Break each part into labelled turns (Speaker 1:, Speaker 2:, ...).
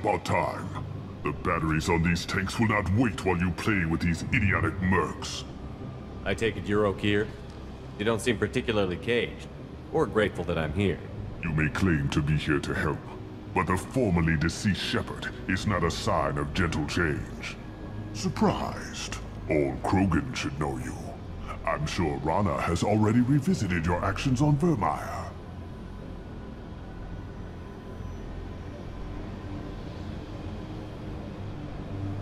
Speaker 1: About time. The batteries on these tanks will not wait while you play with these idiotic mercs.
Speaker 2: I take it you're Okeer? You don't seem particularly caged, or grateful that I'm here.
Speaker 1: You may claim to be here to help, but the formerly deceased Shepard is not a sign of gentle change. Surprised? All Krogan should know you. I'm sure Rana has already revisited your actions on Virmire.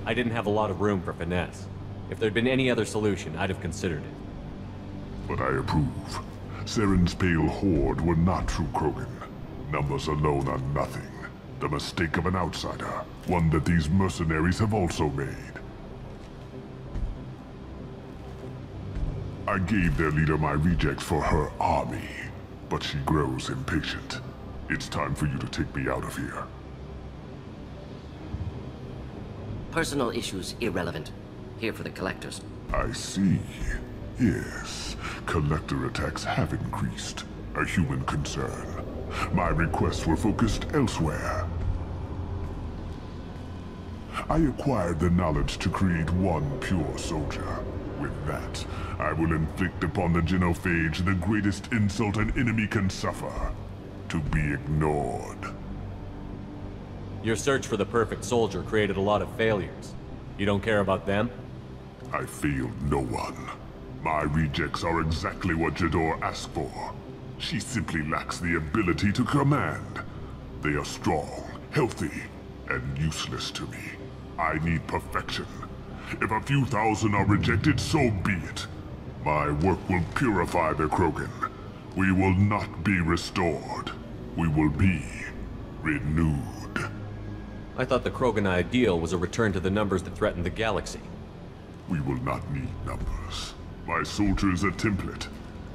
Speaker 2: I didn't have a lot of room for finesse. If there'd been any other solution, I'd have considered it.
Speaker 1: But I approve. Saren's pale horde were not true Krogan. Numbers alone are nothing. The mistake of an outsider. One that these mercenaries have also made. I gave their leader my rejects for her army. But she grows impatient. It's time for you to take me out of here.
Speaker 3: Personal issues irrelevant. Here for the collectors.
Speaker 1: I see. Yes, collector attacks have increased. A human concern. My requests were focused elsewhere. I acquired the knowledge to create one pure soldier. With that, I will inflict upon the genophage the greatest insult an enemy can suffer. To be ignored.
Speaker 2: Your search for the perfect soldier created a lot of failures. You don't care about them?
Speaker 1: I failed no one. My rejects are exactly what Jedore asked for. She simply lacks the ability to command. They are strong, healthy, and useless to me. I need perfection. If a few thousand are rejected, so be it. My work will purify the Krogan. We will not be restored. We will be renewed.
Speaker 2: I thought the Krogan ideal was a return to the numbers that threatened the galaxy.
Speaker 1: We will not need numbers. My soldier is a template.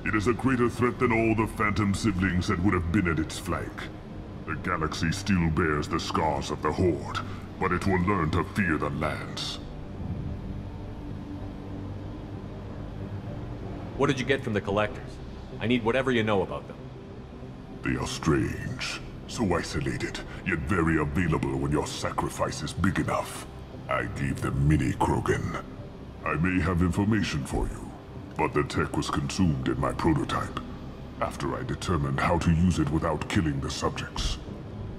Speaker 1: It is a greater threat than all the Phantom siblings that would have been at its flank. The galaxy still bears the scars of the Horde, but it will learn to fear the Lance.
Speaker 2: What did you get from the Collectors? I need whatever you know about them.
Speaker 1: They are strange. So isolated, yet very available when your sacrifice is big enough. I gave them mini Krogan. I may have information for you, but the tech was consumed in my prototype, after I determined how to use it without killing the subjects.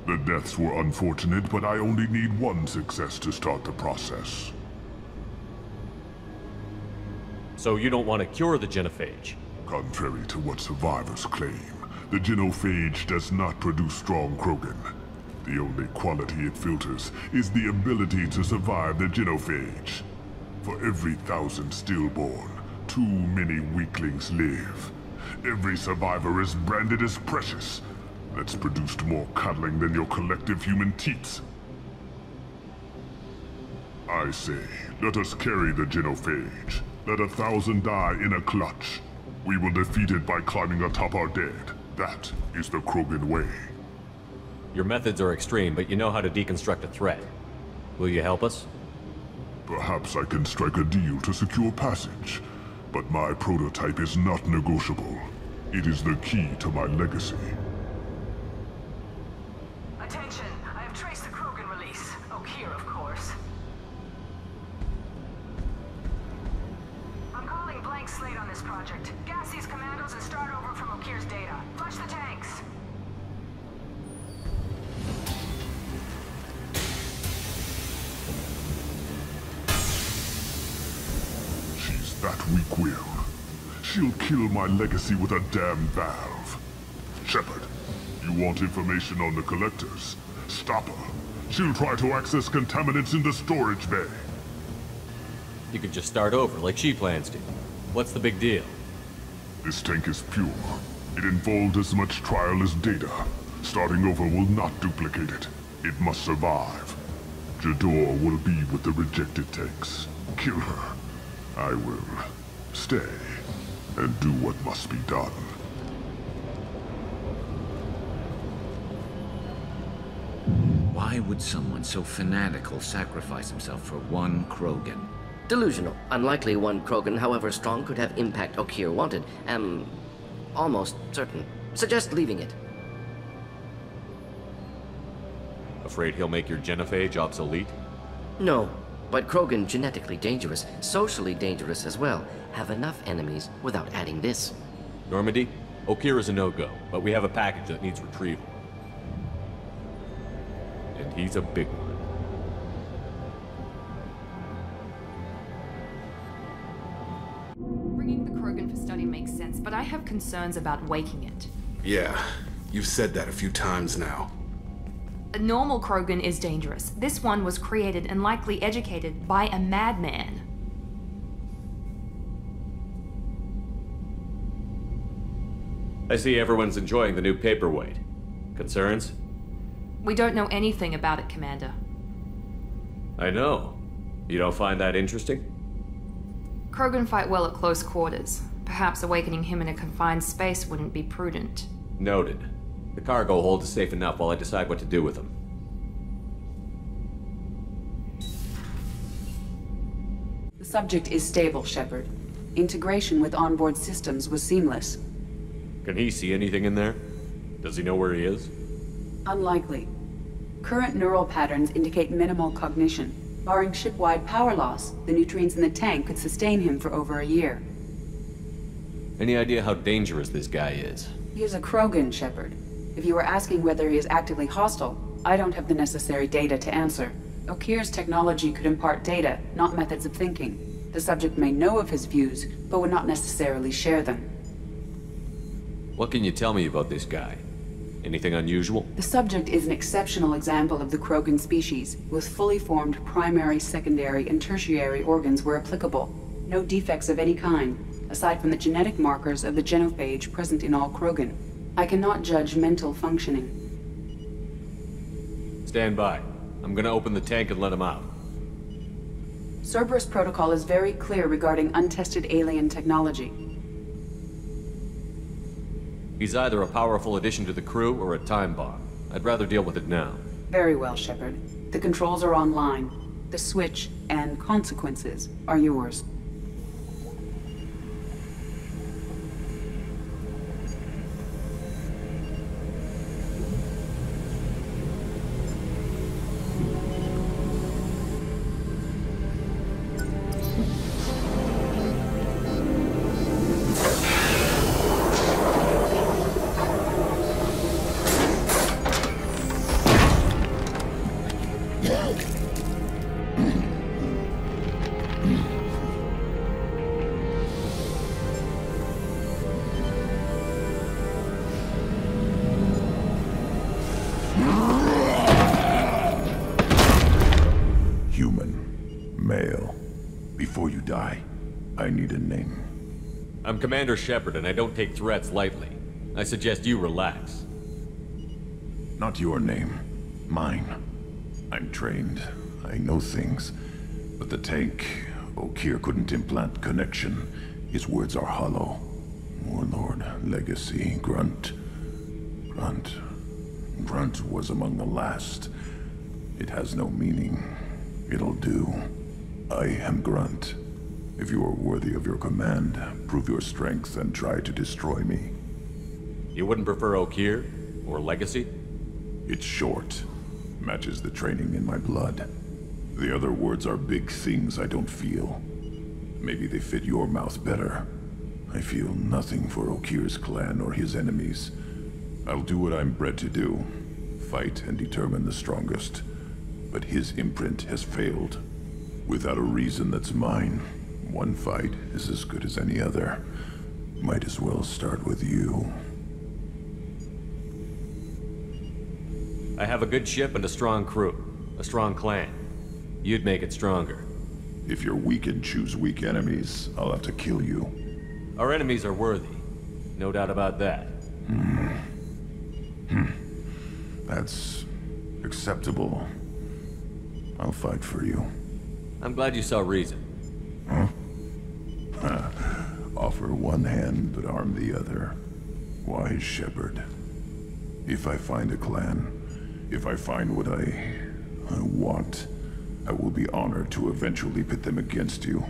Speaker 1: The deaths were unfortunate, but I only need one success to start the process.
Speaker 2: So you don't want to cure the genophage?
Speaker 1: Contrary to what survivors claim, the genophage does not produce strong Krogan. The only quality it filters is the ability to survive the genophage. For every thousand stillborn, too many weaklings live. Every survivor is branded as precious. That's produced more cuddling than your collective human teats. I say, let us carry the genophage. Let a thousand die in a clutch. We will defeat it by climbing atop our dead. That is the Krogan way.
Speaker 2: Your methods are extreme, but you know how to deconstruct a threat. Will you help us?
Speaker 1: Perhaps I can strike a deal to secure passage. But my prototype is not negotiable. It is the key to my legacy. That weak-willed. She'll kill my legacy with a damn valve. Shepard, you want information on the Collectors? Stop her. She'll try to access contaminants in the storage bay.
Speaker 2: You could just start over, like she plans to. What's the big deal?
Speaker 1: This tank is pure. It involved as much trial as data. Starting over will not duplicate it. It must survive. Jedore will be with the rejected tanks. Kill her. I will stay and do what must be done.
Speaker 4: Why would someone so fanatical sacrifice himself for one Krogan?
Speaker 3: Delusional. Unlikely one Krogan, however strong, could have impact Okeer wanted. Am almost certain. Suggest leaving it.
Speaker 2: Afraid he'll make your genophage obsolete?
Speaker 3: No, but Krogan genetically dangerous, socially dangerous as well, have enough enemies without adding this.
Speaker 2: Normandy, Okeer is a no-go, but we have a package that needs retrieval. And he's a big one.
Speaker 5: Bringing the Krogan for study makes sense, but I have concerns about waking it.
Speaker 6: Yeah, you've said that a few times now.
Speaker 5: A normal Krogan is dangerous. This one was created and likely educated by a madman.
Speaker 2: I see everyone's enjoying the new paperweight. Concerns?
Speaker 5: We don't know anything about it, Commander.
Speaker 2: I know. You don't find that interesting?
Speaker 5: Krogan fight well at close quarters. Perhaps awakening him in a confined space wouldn't be prudent.
Speaker 2: Noted. The cargo hold is safe enough while I decide what to do with him.
Speaker 7: The subject is stable, Shepard. Integration with onboard systems was seamless.
Speaker 2: Can he see anything in there? Does he know where he is?
Speaker 7: Unlikely. Current neural patterns indicate minimal cognition. Barring ship-wide power loss, the nutrients in the tank could sustain him for over a year.
Speaker 2: Any idea how dangerous this guy is?
Speaker 7: He is a Krogan, Shepard. If you were asking whether he is actively hostile, I don't have the necessary data to answer. Okeer's technology could impart data, not methods of thinking. The subject may know of his views, but would not necessarily share them.
Speaker 2: What can you tell me about this guy? Anything unusual?
Speaker 7: The subject is an exceptional example of the Krogan species, with fully formed primary, secondary, and tertiary organs where applicable. No defects of any kind, aside from the genetic markers of the genophage present in all Krogan. I cannot judge mental functioning.
Speaker 2: Stand by. I'm gonna open the tank and let him out.
Speaker 7: Cerberus protocol is very clear regarding untested alien technology.
Speaker 2: He's either a powerful addition to the crew or a time bomb. I'd rather deal with it now.
Speaker 7: Very well, Shepard. The controls are online. The switch and consequences are yours.
Speaker 8: Male. Before you die, I need a name.
Speaker 2: I'm Commander Shepard, and I don't take threats lightly. I suggest you relax.
Speaker 8: Not your name. Mine. I'm trained. I know things. But the tank, Okeer couldn't implant connection. His words are hollow. Warlord, Legacy, Grunt. Grunt. Grunt was among the last. It has no meaning. It'll do. I am Grunt. If you are worthy of your command, prove your strength and try to destroy me.
Speaker 2: You wouldn't prefer Okeer? Or Legacy?
Speaker 8: It's short. Matches the training in my blood. The other words are big things I don't feel. Maybe they fit your mouth better. I feel nothing for Okeer's clan or his enemies. I'll do what I'm bred to do. Fight and determine the strongest. But his imprint has failed. Without a reason that's mine, one fight is as good as any other. Might as well start with you.
Speaker 2: I have a good ship and a strong crew. A strong clan. You'd make it stronger.
Speaker 8: If you're weak and choose weak enemies, I'll have to kill you.
Speaker 2: Our enemies are worthy. No doubt about that. Hmm. Hmm.
Speaker 8: That's acceptable. I'll fight for you.
Speaker 2: I'm glad you saw reason.
Speaker 8: Uh, offer one hand, but arm the other. Wise Shepard. If I find a clan, if I find what I, I want, I will be honored to eventually pit them against you.